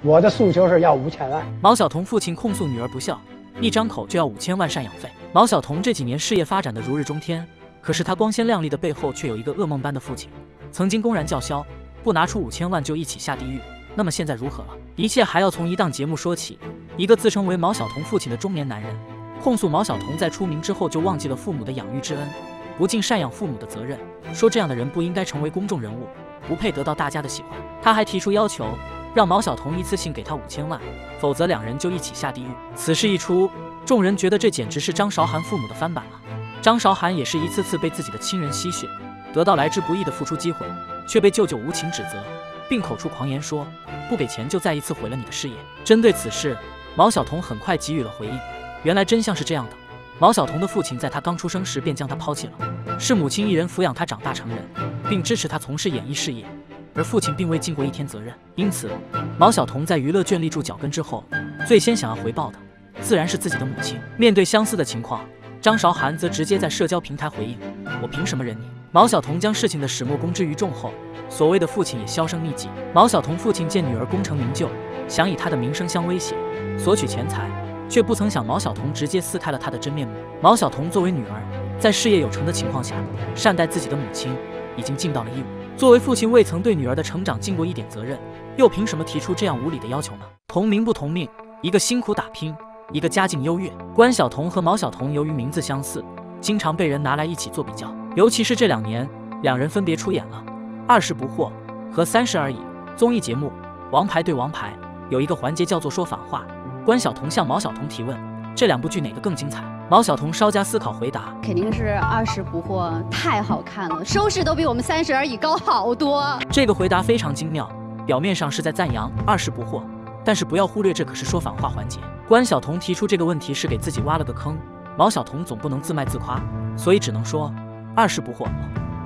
我的诉求是要五千万。毛晓彤父亲控诉女儿不孝，一张口就要五千万赡养费。毛晓彤这几年事业发展的如日中天，可是她光鲜亮丽的背后却有一个噩梦般的父亲，曾经公然叫嚣，不拿出五千万就一起下地狱。那么现在如何了？一切还要从一档节目说起。一个自称为毛晓彤父亲的中年男人，控诉毛晓彤在出名之后就忘记了父母的养育之恩，不尽赡养父母的责任，说这样的人不应该成为公众人物，不配得到大家的喜欢。他还提出要求。让毛晓彤一次性给他五千万，否则两人就一起下地狱。此事一出，众人觉得这简直是张韶涵父母的翻版了。张韶涵也是一次次被自己的亲人吸血，得到来之不易的付出机会，却被舅舅无情指责，并口出狂言说不给钱就再一次毁了你的事业。针对此事，毛晓彤很快给予了回应。原来真相是这样的：毛晓彤的父亲在她刚出生时便将她抛弃了，是母亲一人抚养她长大成人，并支持她从事演艺事业。而父亲并未尽过一天责任，因此毛晓彤在娱乐圈立住脚跟之后，最先想要回报的自然是自己的母亲。面对相似的情况，张韶涵则直接在社交平台回应：“我凭什么忍你？”毛晓彤将事情的始末公之于众后，所谓的父亲也销声匿迹。毛晓彤父亲见女儿功成名就，想以她的名声相威胁，索取钱财，却不曾想毛晓彤直接撕开了他的真面目。毛晓彤作为女儿，在事业有成的情况下，善待自己的母亲，已经尽到了义务。作为父亲，未曾对女儿的成长尽过一点责任，又凭什么提出这样无理的要求呢？同名不同命，一个辛苦打拼，一个家境优越。关晓彤和毛晓彤由于名字相似，经常被人拿来一起做比较。尤其是这两年，两人分别出演了《二十不惑》和《三十而已》综艺节目《王牌对王牌》，有一个环节叫做说反话。关晓彤向毛晓彤提问：这两部剧哪个更精彩？毛晓彤稍加思考回答：“肯定是二十不惑，太好看了，收视都比我们三十而已高好多。”这个回答非常精妙，表面上是在赞扬二十不惑，但是不要忽略这可是说反话环节。关晓彤提出这个问题是给自己挖了个坑，毛晓彤总不能自卖自夸，所以只能说二十不惑。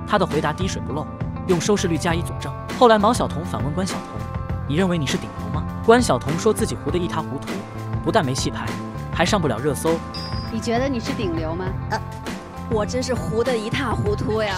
他的回答滴水不漏，用收视率加以佐证。后来毛晓彤反问关晓彤：“你认为你是顶流吗？”关晓彤说自己糊得一塌糊涂，不但没戏拍，还上不了热搜。你觉得你是顶流吗？呃，我真是糊得一塌糊涂呀，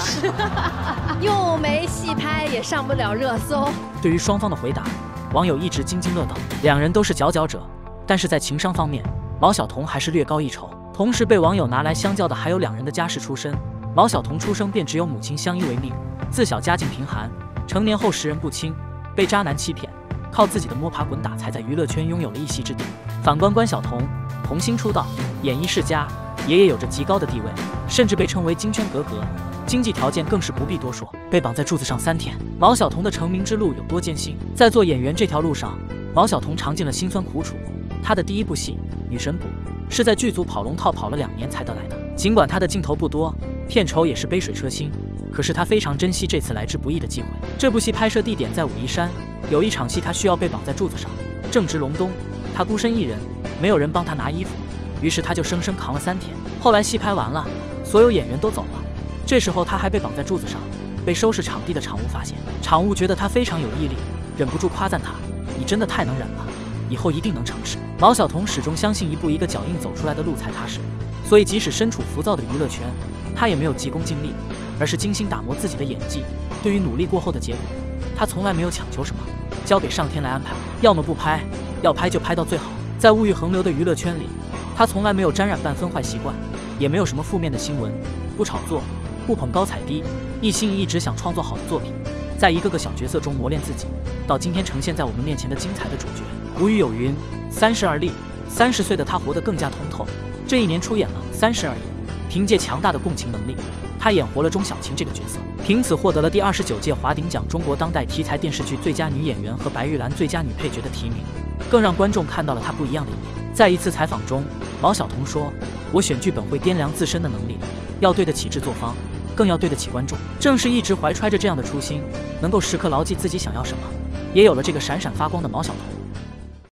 又没戏拍，也上不了热搜。对于双方的回答，网友一直津津乐道。两人都是佼佼者，但是在情商方面，毛晓彤还是略高一筹。同时被网友拿来相较的还有两人的家世出身。毛晓彤出生便只有母亲相依为命，自小家境贫寒，成年后识人不清，被渣男欺骗，靠自己的摸爬滚打才在娱乐圈拥有了一席之地。反观关晓彤。童星出道，演艺世家，爷爷有着极高的地位，甚至被称为金圈格格，经济条件更是不必多说。被绑在柱子上三天，毛晓彤的成名之路有多艰辛？在做演员这条路上，毛晓彤尝尽了辛酸苦楚。她的第一部戏《女神补》是在剧组跑龙套跑了两年才得来的。尽管她的镜头不多，片酬也是杯水车薪，可是她非常珍惜这次来之不易的机会。这部戏拍摄地点在武夷山，有一场戏她需要被绑在柱子上，正值隆冬，她孤身一人。没有人帮他拿衣服，于是他就生生扛了三天。后来戏拍完了，所有演员都走了，这时候他还被绑在柱子上，被收拾场地的场务发现，场务觉得他非常有毅力，忍不住夸赞他：“你真的太能忍了，以后一定能成事。”毛晓彤始终相信一步一个脚印走出来的路才踏实，所以即使身处浮躁的娱乐圈，他也没有急功近利，而是精心打磨自己的演技。对于努力过后的结果，他从来没有强求什么，交给上天来安排，要么不拍，要拍就拍到最好。在物欲横流的娱乐圈里，他从来没有沾染半分坏习惯，也没有什么负面的新闻，不炒作，不捧高踩低，一心一意只想创作好的作品，在一个个小角色中磨练自己，到今天呈现在我们面前的精彩的主角。古语有云：“三十而立。”三十岁的他活得更加通透。这一年出演了《三十而已》，凭借强大的共情能力，他演活了钟小琴这个角色，凭此获得了第二十九届华鼎奖中国当代题材电视剧最佳女演员和白玉兰最佳女配角的提名。更让观众看到了他不一样的一面。在一次采访中，毛晓彤说：“我选剧本会掂量自身的能力，要对得起制作方，更要对得起观众。正是一直怀揣着这样的初心，能够时刻牢记自己想要什么，也有了这个闪闪发光的毛晓彤。”